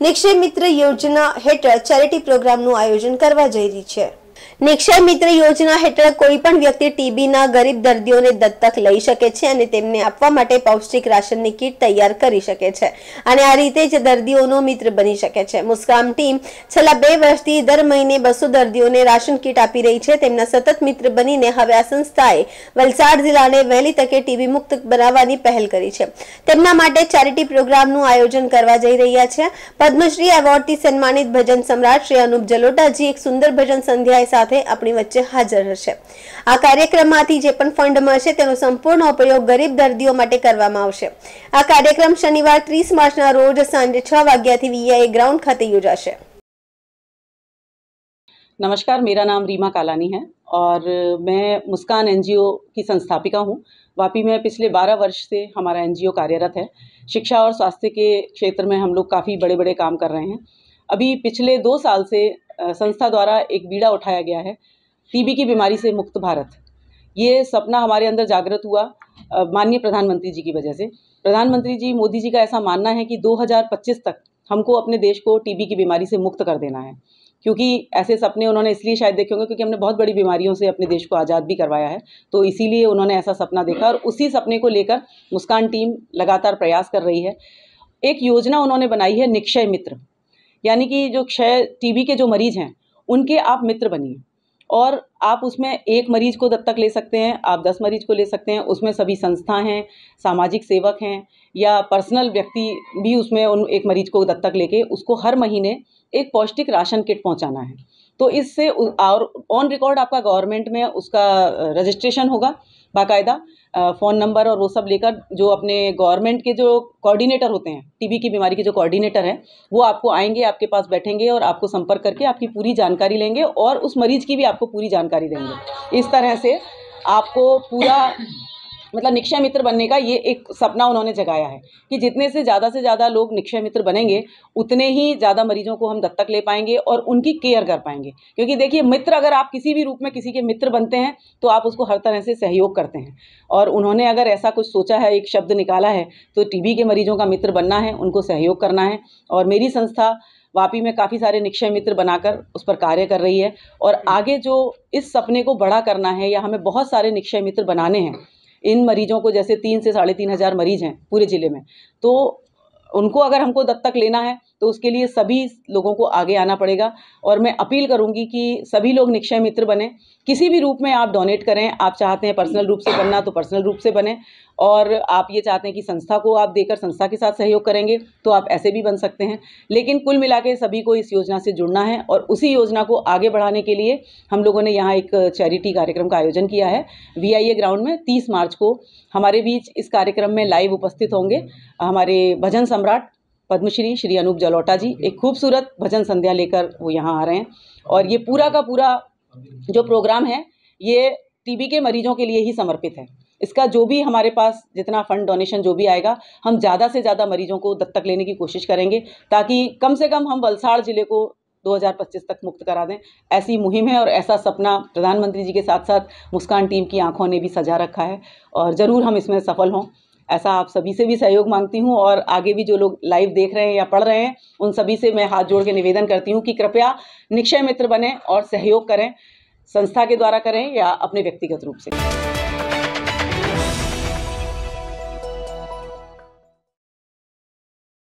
નિક્ષય મિત્ર યોજના હેઠળ ચેરિટી પ્રોગ્રામનું આયોજન કરવા જઈ રહી છે. નિક્ષય મિત્ર યોજના હેઠળ કોઈ પણ વ્યક્તિ ટીબીના ગરીબ દર્દીઓને દત્તક લઈ શકે છે અને તેમને આપવા માટે પૌષ્ટિક રાશનની કીટ તૈયાર કરી શકે છે. અને આ રીતે જ દર્દીઓનો મિત્ર બની શકે છે. મુસ્કામ ટીમ છેલ્લા બે વર્ષથી દર મહિને બસો દર્દીઓને રાશન કીટ આપી રહી છે. તેમના સતત મિત્ર બનીને હવે આ સંસ્થાએ વલસાડ જિલ્લાને વહેલી તકે ટીબી મુક્ત બનાવવાની પહેલ કરી છે. તેમના માટે ચેરિટી પ્રોગ્રામનું આયોજન કરવા જઈ રહ્યા છે. પદ્મશ્રી એવોર્ડથી સન્માનિત ભજન સમ્રાટ શ્રી અનુપ જલોટાજી એક સુંદર ભજન સંધ્યાએ સાથે આપણી વચ્ચે હાજર હશે આ કાર્યક્રમમાંથી જે પણ ફંડ મળશે તેનો સંપૂર્ણ ઉપયોગ ગરીબ દર્દીઓ માટે કરવામાં આવશે આ કાર્યક્રમ શનિવાર ત્રીસ માર્ચના રોજ સાંજે છ વાગ્યાથી વીઆઈ ગ્રાઉન્ડ ખાતે યોજાશે नमस्कार मेरा नाम रीमा कालानी है और मैं मुस्कान एनजीओ की संस्थापिका हूँ वापी में पिछले 12 वर्ष से हमारा एनजीओ कार्यरत है शिक्षा और स्वास्थ्य के क्षेत्र में हम लोग काफ़ी बड़े बड़े काम कर रहे हैं अभी पिछले दो साल से संस्था द्वारा एक बीड़ा उठाया गया है टीबी की बीमारी से मुक्त भारत। ये सपना हमारे अंदर जागृत हुआ माननीय प्रधानमंत्री जी की वजह से। प्रधानमंत्री जी, मोदी जी का ऐसा मानना है कि 2025 तक हमको अपने देश को टीबी की बीमारी से मुक्त कर देना है। क्योंकि ऐसे सपने उन्होंने इसलिए शायद देखे होंगे क्योंकि हमने बहुत बड़ी बीमारियों से अपने देश को आज़ाद भी करवाया है। तो इसीलिए उन्होंने ऐसा सपना देखा और उसी सपने को लेकर मुस्कान टीम लगातार प्रयास कर रही है। एक योजना उन्होंने बनाई है निक्षय मित्र। यानी कि जो क्षय, टीबी के जो मरीज़ हैं, उनके आप मित्र बनिए। और आप उसमें एक मरीज़ को दत्तक ले सकते हैं, आप दस मरीज़ को ले सकते हैं, उसमें सभी संस्था हैं, सामाजिक सेवक हैं, या पर्सनल व्यक्ति भी उसमें उन एक मरीज़ को दत्तक लेके उसको हर महीने एक पौष्टिक राशन किट पहुंचाना है। तो इससे और ऑन रिकॉर्ड आपका गवर्नमेंट में उसका रजिस्ट्रेशन होगा, बाकायदा फ़ोन नंबर और वो सब लेकर जो अपने गवर्नमेंट के जो कोऑर्डिनेटर होते हैं टीबी की बीमारी के जो कोऑर्डिनेटर हैं, वो आपको आएँगे, आपके पास बैठेंगे और आपको संपर्क करके आपकी पूरी जानकारी लेंगे और उस मरीज़ की भी आपको पूरी जानकारी देंगे। इस तरह से आपको पूरा मतलब निक्षय मित्र बनने का ये एक सपना उन्होंने जगाया है कि जितने से ज़्यादा से ज़्यादा लोग निक्षय मित्र बनेंगे, उतने ही ज़्यादा मरीजों को हम दत्तक ले पाएँगे और उनकी केयर कर पाएँगे। क्योंकि देखिए, मित्र अगर आप किसी भी रूप में किसी के मित्र बनते हैं तो आप उसको हर तरह से सहयोग करते हैं। और उन्होंने अगर ऐसा कुछ सोचा है, एक शब्द निकाला है तो टीबी के मरीजों का मित्र बनना है, उनको सहयोग करना है। और मेरी संस्था, वापी में काफ़ी सारे निक्षय मित्र बनाकर उस पर कार्य कर रही है। और आगे जो इस सपने को बड़ा करना है या हमें बहुत सारे निक्षय मित्र बनाने हैं इन मरीजों को जैसे तीन से साढ़े तीन हज़ार मरीज़ हैं पूरे ज़िले में। तो उनको अगर हमको दत्तक लेना है तो उसके लिए सभी लोगों को आगे आना पड़ेगा। और मैं अपील करूँगी कि सभी लोग निक्षय मित्र बने। किसी भी रूप में आप डोनेट करें, आप चाहते हैं पर्सनल रूप से बनना तो पर्सनल रूप से बने। और आप ये चाहते हैं कि संस्था को आप देकर संस्था के साथ सहयोग करेंगे तो आप ऐसे भी बन सकते हैं। लेकिन कुल मिला सभी को इस योजना से जुड़ना है और उसी योजना को आगे बढ़ाने के लिए हम लोगों ने यहाँ एक चैरिटी कार्यक्रम का आयोजन किया है। वीआईए ग्राउंड में तीस मार्च को हमारे बीच इस कार्यक्रम में लाइव उपस्थित होंगे। हमारे भजन सम्राट पद्मश्री श्री अनूप जलोटा जी एक खूबसूरत भजन संध्या लेकर वो यहाँ आ रहे हैं। और ये पूरा का पूरा जो प्रोग्राम है ये टीबी के मरीजों के लिए ही समर्पित है। इसका जो भी हमारे पास जितना फंड डोनेशन जो भी आएगा हम ज़्यादा से ज़्यादा मरीजों को दत्तक लेने की कोशिश करेंगे ताकि कम से कम हम वलसाड़ ज़िले को 2025 तक मुक्त करा दें। ऐसी मुहिम है और ऐसा सपना प्रधानमंत्री जी के साथ साथ मुस्कान टीम की आँखों ने भी सजा रखा है और ज़रूर हम इसमें सफल हों। ऐसा आप सभी से भी सहयोग मांगती हूँ और आगे भी जो लोग लाइव देख रहे हैं या पढ़ रहे हैं, उन सभी से मैं हाथ जोड़ के निवेदन करती हूँ कि कृपया निक्षय मित्र बने और सहयोग करें, संस्था के द्वारा करें या अपने व्यक्तिगत रूप से।